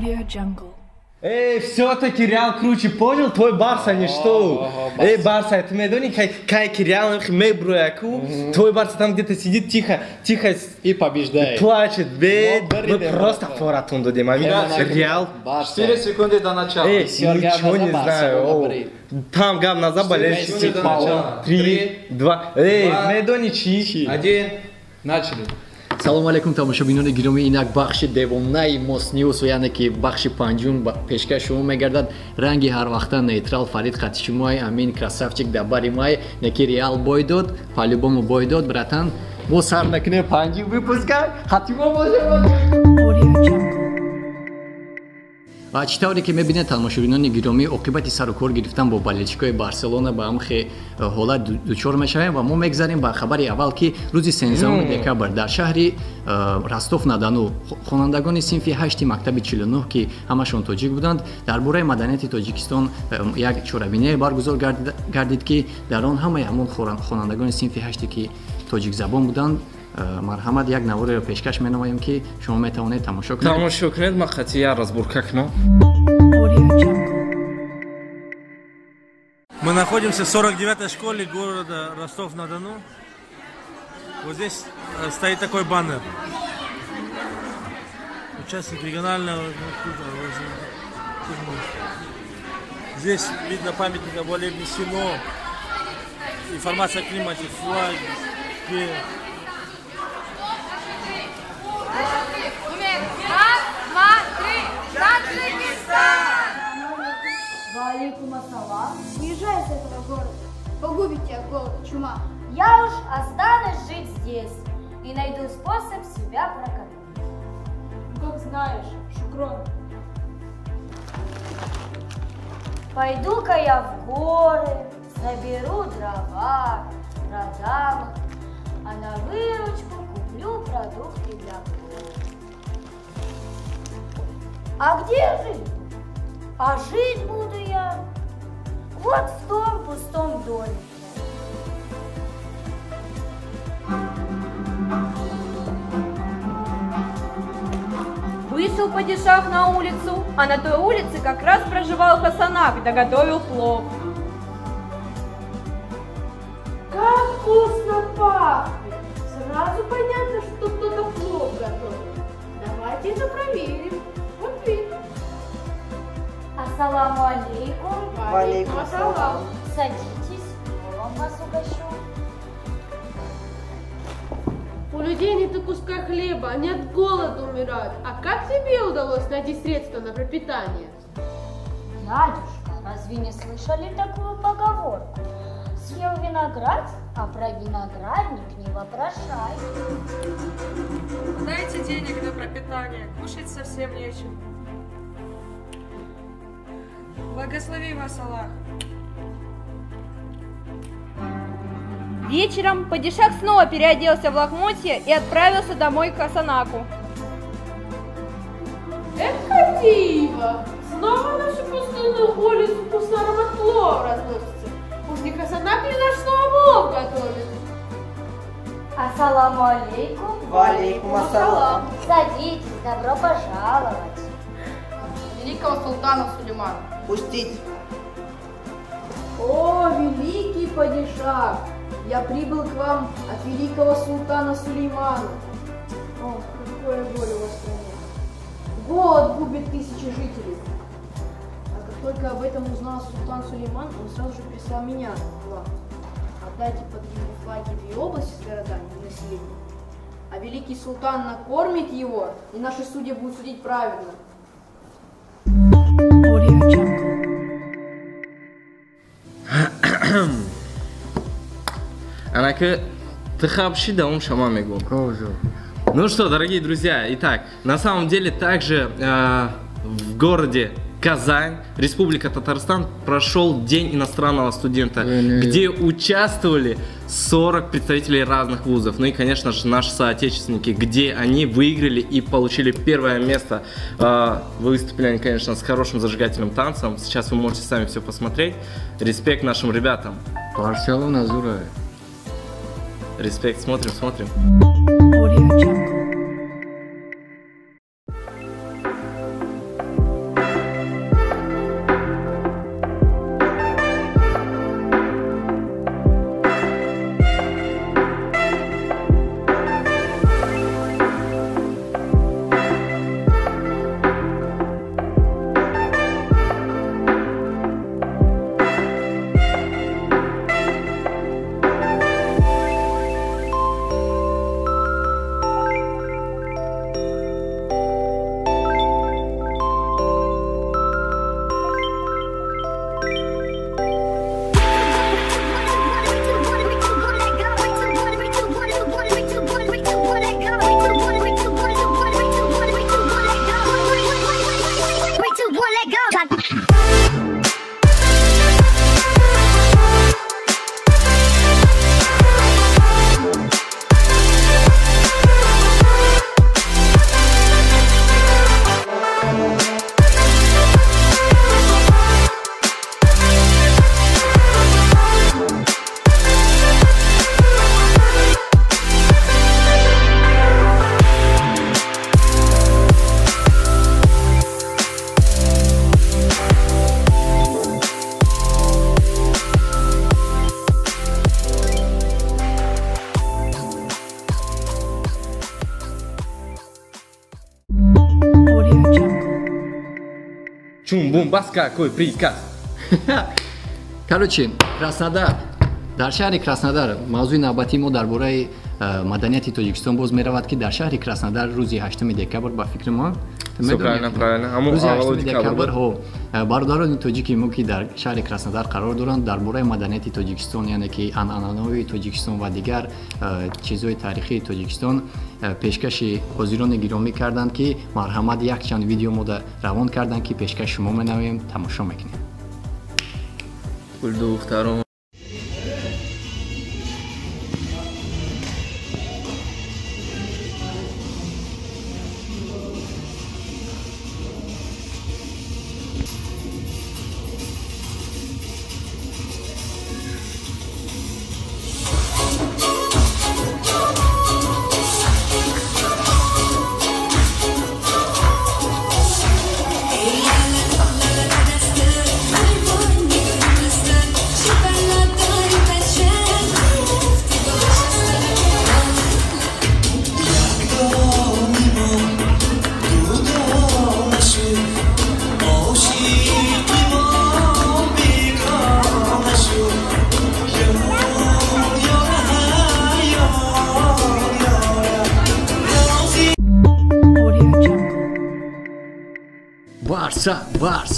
Audio Jungle. Эй, все-таки Реал круче, понял? Твой Барса не что? Эй, Барса, ты меня дони, кай, кай Реал, мэй бруяку, твой Барса там где-то сидит тихо, тихо И побеждает. плачет, бе, мы просто Барса. форатунду дем, а Реал, Барса. 4 секунды до начала. эй, ничего не знаю, там гам на заболели, Что, секунды до начала. три, два, эй, два, мы дони чи, Один. Начали. Салому алейкум тамошобинони гиромӣ инак бахши девонаи мос ньюс яъне ки бахши панҷум ба пешкаш шумо мегардад ранги ҳарвақта нейтрал фарид хатишумай амин красавчик дабари май неки реал бой дод по-любому бой дод братан мо сар накуне панҷум выпускай хатимо бошад. و چطوری که می‌بینه تماشاگران گرامی عاقبت سر و کار گرفتن با بلچیکای بارسلونا به هم حالت دچار می‌شویم و ما میگذریم به خبر اول که روز 13 دکبر در شهر راستوف ندانو خوانندگان سینفی 8 مکتب 49 که همشون تاجیک بودند درباره مدنیت تاجیکستان یک چوربینه برگزار گردید که در آن همه همون خوانندگان سینفی 8 که تاجیک زبان بودند марҳамат як навореро пешкаш менамоем ки шумо метавонед тамошо кунед тамошо кунед, ма кно. Audio Jungle. Мы находимся в 49-й школе города Ростов-на-Дону. Вот здесь э, стоит такой баннер. Участник регионального... Здесь видно памятник об Олеге Сино. Информация о климате, флаги. Валикум ассалам. Уезжай с этого города. Погубит тебя голод чума. Я уж останусь жить здесь и найду способ себя прокормить. Ну, Как знаешь, Шукрон. Пойду-ка я в горы, соберу дрова, продам их, а на выручку куплю продукты для блюд. А где жить? А жить буду я вот в том пустом домике. Вышел падишах на улицу, а на той улице как раз проживал Хасанак и доготовил плов. Как вкусно пахнет. Ассаламу алейкум. Валикум ассалам. Садитесь, я вам вас угощу. У людей нет куска хлеба, они от голода умирают. А как тебе удалось найти средства на пропитание? Дядюшка, разве не слышали такую поговорку? Съел виноград, а про виноградник не вопрошай. Дайте денег на пропитание, кушать совсем нечем. Благослови вас, Аллах. Вечером Падишах снова переоделся в лохмотье и отправился домой к Хасанаку. Эх, диво! Снова на нашу пустынную улицу вкусный аромат плова разносится. Уж не Хасанак ли наш снова плов готовит? Ассаламу алейкум. Валикум ассалам. Садитесь, добро пожаловать. Великого султана Сулеймана. Пустить. О, великий падишах! Я прибыл к вам от великого султана Сулеймана. О, какое горе у вас в стране. Голод губит тысячи жителей. А как только об этом узнал султан Сулейман, он сразу же прислал меня к вам. Отдайте под его флаги две области с городами и населением. А великий султан накормит его, и наши судьи будут судить правильно. Audio Jungle. Анака, ты хапши да ум шама мегу. Ну что, дорогие друзья, итак, на самом деле также э, в городе Казань, Республика Татарстан, прошел День иностранного студента, где участвовали 40 представителей разных вузов. Ну и, конечно же, наши соотечественники, где они выиграли и получили первое место. Э, выступили они, конечно, с хорошим зажигательным танцем. Сейчас вы можете сами все посмотреть. Респект нашим ребятам. барселона зура Респект, смотрим, смотрим. Чум-бум, бас какой приказ. короче краснодар дар шаҳри краснодар мавзӯи навбатии мо дар бораи маданияти тоҷикистон боз меравад ки дар шаҳри краснодар рӯзи 8 декабр ба фикри мо правильно, правильно. Ҳамон рӯзи аввали 8 декабр декабр буд. ҳо э, бародарони тоҷики мо ки дар шаҳри краснодар қарор доранд дар бораи маданияти тоҷикистон яъне ки анъанаҳои тоҷикистон ва дигар э, чизҳои таърихии тоҷикистон э, пешкаши ҳозирони гиромӣ карданд ки марҳамат якчанд видео мода равон карданд ки пешкаши шумо менавем тамошо мекунем Пул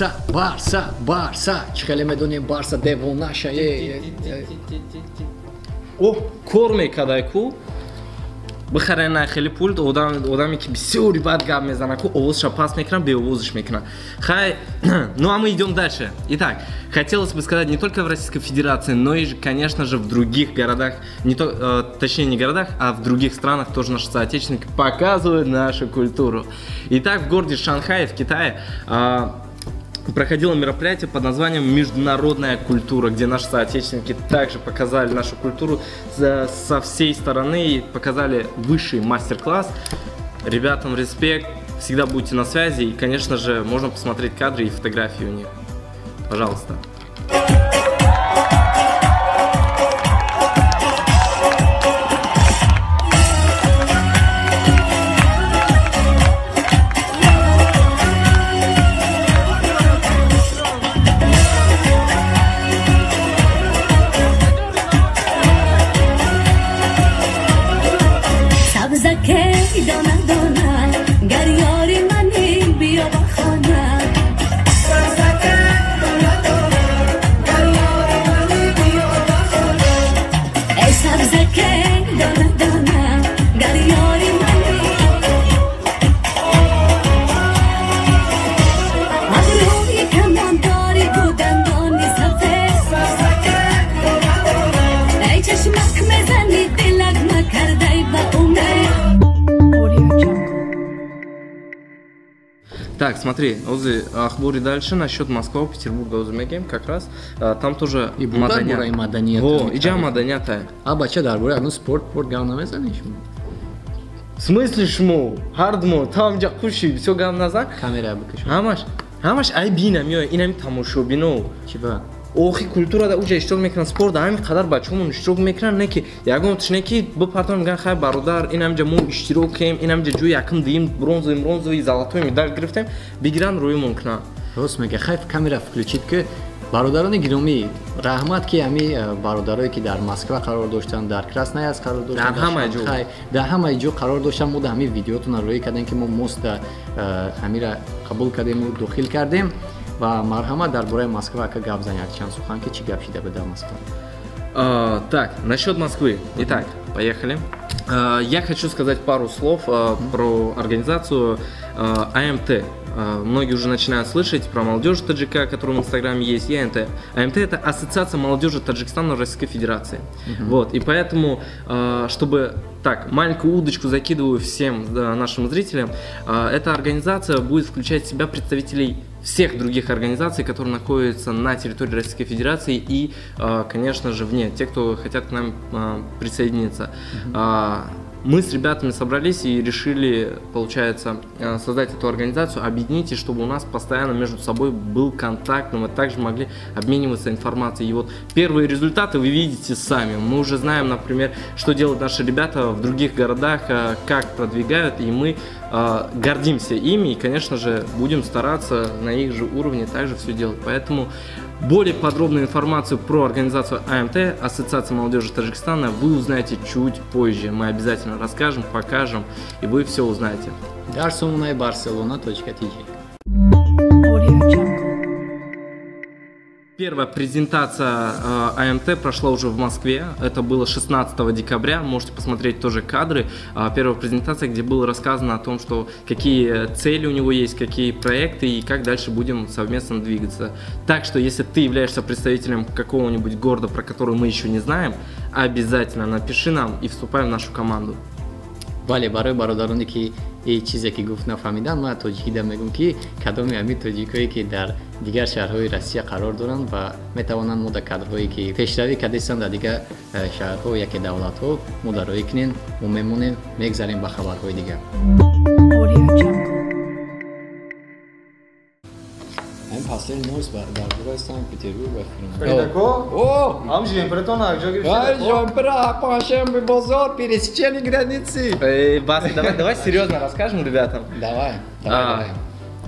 барса барса барса чӣ хеле медонем барса девонаша е, е, е. О, кор мекардай ку бихарай на хеле пул одам одаме ки бисёри бад гап мезанад ку овозша паст мекунад беовозиш мекунад хай ну а мы идем дальше итак хотелось бы сказать не только в Российской Федерации но и конечно же в других городах не то э, точнее не городах а в других странах тоже наши соотечественники показывают нашу культуру. Итак в городе Шанхае в Китае а, проходило мероприятие под названием «Международная культура», где наши соотечественники также показали нашу культуру со всей стороны и показали высший мастер-класс. Ребятам респект, всегда будьте на связи и, конечно же, можно посмотреть кадры и фотографии у них. Пожалуйста. смотри, ози ахбори дальше насчет Москвы, Петербурга, ози мегем, как раз там тоже и маданият. И маданият. О, и джа маданият. А бача дар бура, ну спорт, спорт гам намезаниш. В смысле шму? Хардмо, там джа куши, все гам назад. Камера быкаш. Хамаш, хамаш ай бинам, ё, инами тамошо бино. Чиба? Охи культурада уҷа иштирок мекунанд спорт ҳами қадар бачаҳомон иштирок мекунанд не ки ягон тишне ки бипартон меган хай бародар инамҷа мо иштирокем инамҷа ҷои якум дуюм бронзовый бронзовый золотой медаль гирифтем бигиранд рӯимон кунанд рост мега хайф камера включид ки бародарони гиромӣ раҳмат ки ҳами бародарое ки дар москва қарор доштанд дар красноярс қарор доштанд Дар ҳамаи ҷо. Қарор доштанд мо дар ҳами видеотона роӣ кардем ки мо моста ҳамира қабул кардему дохил кардем ва марҳамат дар бораи москва ака гап зан якчанд сухан ки чӣ гап шида ба дар москва так, насчет Москвы. Итак, поехали. Я хочу сказать пару слов про организацию АМТ. А, Многие уже начинают слышать про молодежь Таджика, которая в Инстаграме есть, и АМТ. АМТ это Ассоциация молодежи Таджикистана Российской Федерации. Вот, и поэтому, а, чтобы так, маленькую удочку закидываю всем да, нашим зрителям, а, эта организация будет включать в себя представителей всех других организаций, которые находятся на территории Российской Федерации и, а, конечно же, вне, те, кто хотят к нам а, присоединиться. А, Мы с ребятами собрались и решили, получается, а, создать эту организацию, объединить, и чтобы у нас постоянно между собой был контакт, но мы также могли обмениваться информацией. И вот первые результаты вы видите сами. Мы уже знаем, например, что делают наши ребята в других городах, а, как продвигают, и мы э, гордимся ими и, конечно же, будем стараться на их же уровне также все делать. Поэтому более подробную информацию про организацию АМТ, Ассоциация молодежи Таджикистана, вы узнаете чуть позже. Мы обязательно расскажем, покажем, и вы все узнаете. дар сомонаи barcelona.tg Audio Jungle. Первая презентация э, АМТ прошла уже в Москве. Это было 16 декабря. Можете посмотреть тоже кадры. А, Первая презентация, где было рассказано о том, что какие цели у него есть, какие проекты и как дальше будем совместно двигаться. Так что, если ты являешься представителем какого-нибудь города, про который мы еще не знаем, обязательно напиши нам и вступай в нашу команду. бале барои бародароне این چیزی که گفت نفهمیدن ما توجیهی دم میگم که کدام همین توجیهایی که در دیگر شهرهای روسیه قرار دارن و می‌توانند مودا کادرهایی که پیشروی کرده در دیگر شهرها یکی دولت ها مدارایی کنین و میمونیم می‌گذاریم به خبرهای دیگر. Бораи санкт петербург ва Передако? о Ам жемпретон акҷо Ай, гирифта. жампра, паншембе бозор, пересечение границы. Бас, давай, давай серьезно расскажем ребятам. Давай, давай, давай.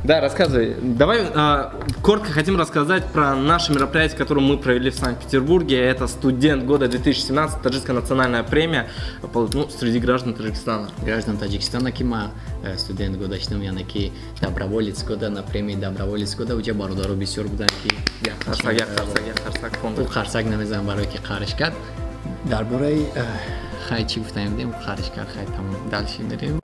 Да, рассказывай. Давай а, коротко хотим рассказать про наше мероприятие, которое мы провели в Санкт-Петербурге. Это студент года 2017, Таджикская национальная премия ну, среди граждан Таджикистана. граждан таҷикистона ки ма э, студент гудоштам яъне ки доброволец года на премияи доброволец года уҷа бародаро бисёр буданд ки Я Харсак, я Харсак, я Харсак фонда. ӯ қарсак намезанам барое ки қарш кард дар бораи э, хай чӣ гуфтаем будем қарш кард хай тамом дальше мерем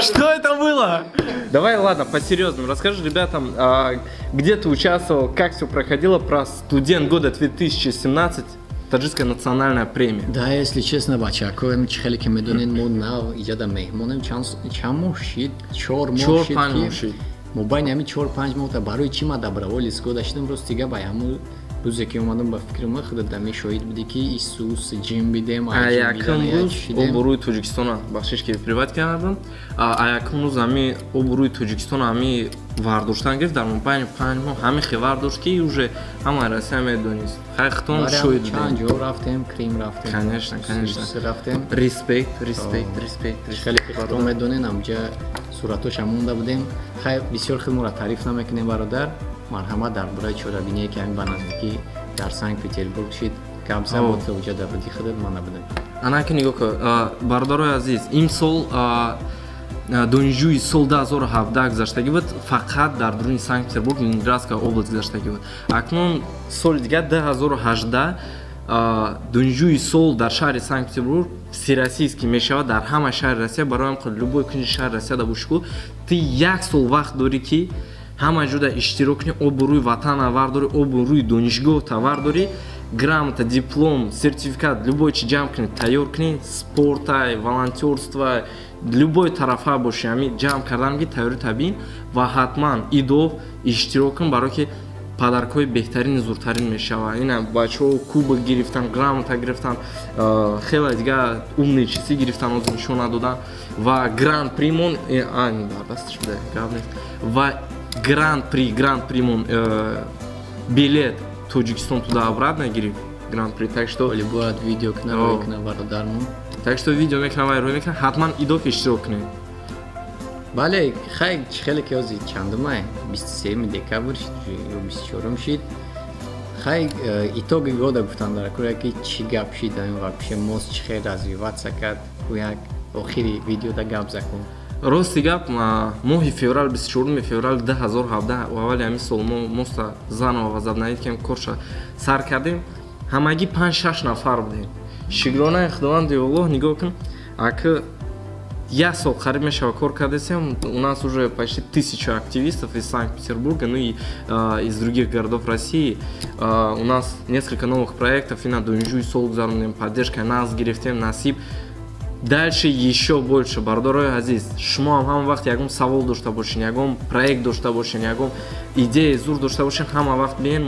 Что это было? Давай, ладно, по-серьезному. Расскажи ребятам, а, где ты участвовал, как все проходило про студент года 2017, Таджикская национальная премия. да если честно бачако чӣ хеле ки медонед мо нав иҷода меҳмонем чанд чанд моҳ шид чор байни ҳамин чор панҷ моҳта барои чӣ ма доброволец года шидам рост дига ба ҳамун рӯзе ки омадам ба фикри ма худо дами шоҳид будӣ ки исус ҷим бидем А аҷиб якын бидане, рӯз обрӯи Тоҷикистона бахшиш ки приват кардам. А а якын рӯз ҳами обрӯи Тоҷикистона ҳами вардоштан гирифт дар байни панҷ моҳ ҳами хе вардошт ки уже ҳамаи Россия медонист. Бари шоҳид чанд ҷо рафтем крим рафтем Конечно, конечно. Рафтем Респект, респект, респект, хеле респект. хто медонен ҳамҷа суратоша монда будем хай бисёр хел моро таъриф намекунем бародар марҳамат дар бораи чорабиние ки ҳамин ба наздикӣ дар санкт петербург шид гапза О. буд ки уҷа дар руди худат ма набудем анаки нигоҳ кун бародарои азиз имсол донишҷӯи сол 2017 гузаштагӣ буд фақат дар дуруни санкт петербург ленинградская област гузаштагӣ буд. Акнун соли дигар 2018 а, донишҷӯи сол дар шаҳри санкт петербург всероссийский мешавад дар ҳама шаҳри россия бароям любой кунҷи шаҳри россия да бошӣ ку ты як сол вақт дорӣ ки ҳама ҷода иштирок кунӣ обрӯи ватан авардорӣ обрӯи донишгоҳ тавардорӣ грамота диплом сертификат любой чи ҷамъ кунӣ тайёр кунӣ спортай волонтёрства любой тарафа бошӣ ҳами ҷамъ кардан ки тайёрӣ табиин ва ҳатман идов иштирок кун барое ки падаркҳои беҳтарини зуртарин мешавад. Ина бачаҳо кубок гирифтан грамота гирифтан хеле дигар умные чизи гирифтан озу нишона додан ва гранд примон а, не, дар дасташ буда гап нест ва гран-при, гран-примон э, билет Тоҷикистон туда-обратно гириф гран-при, так что... Или будет видео к нам, к нам, бародарму. Так что видео мекунам, вайро мекунам, хатман идоф иштирок кунед. бале хай хеле ки ози чандумай 27 декабр шид ё 24 шид. Хай э, итоги года гуфтан дар кура ки чӣ гап шид ва вообще мост чӣ хел развиваться кард гӯяк охири видеода гап закун рости гап моҳи феврал 24 феврал 2017 аввали ҳамин сол мо моста забнаид ки корша сар кардем. Ҳамагӣ 5-6 нафар будем. Шукронаи худованди аллоҳ нигоҳ кун аки як сол қариб мешава кор кардесем у нас уже почти тысяча активистов из санкт-петербурга ну и а, из других городов россии. А, у нас несколько новых проектов и на дунжуй сол гузаронем поддержкой нас гирифтем насиб дальше еще больше. Бардорои азиз шумо ҳам ҳама вақт ягон савол дошта бошед ягон проект дошта бошед ягон идея зур дошта бошед ҳама вақт биен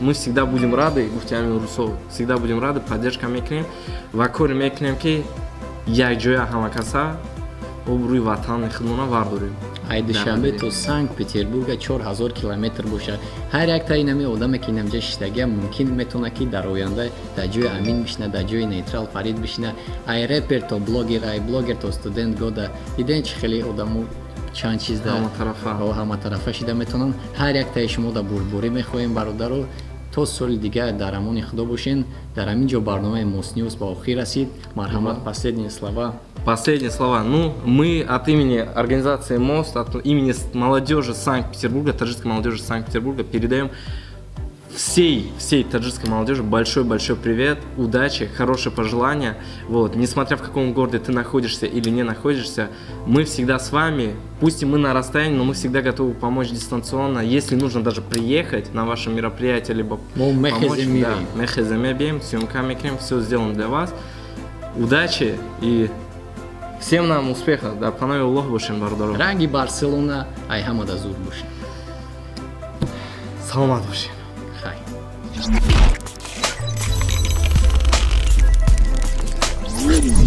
мы всегда будем рады гуфти ҳамин русо всегда будем рады поддержка мекунем ва коре мекунем ки якҷоя ҳама каса обрӯи ватани худмона вардорем ай душанбе Да, то санкт петербурга 4000 километр бошад ҳар якта инами одаме ки инамҷа шиштагия мумкин метавона ки дар оянда дар ҷои амин бишина дар ҷои нейтрал фарид бишина ай репер то блогер ай блогер то студент года диден чи хеле одамо чанд чиз дар Ҳаматарафа. О, ҳаматарафа шида метавонанд ҳар яктаи шумо дар бурбурӣ мехоҳем бародаро то соли дигар дар амони худо бошен дар ҳамин ҷо барномаи мосниус ба охир расид. Марҳамат последние слова. Последние слова. Ну, мы от имени организации МОСТ, от имени молодежи Санкт-Петербурга, таджикской молодежи Санкт-Петербурга передаем всей, всей таджикской молодежи большой-большой привет, удачи, хорошие пожелания. Вот, несмотря в каком городе ты находишься или не находишься, мы всегда с вами, пусть и мы на расстоянии, но мы всегда готовы помочь дистанционно. Если нужно даже приехать на ваше мероприятие, либо мехе помочь, да, все сделаем для вас. Удачи и всем нам успеха. Да, панове Аллах бошен бардору. ранги барселона ай ҳамада зур бошед Саламат бошен. Ready.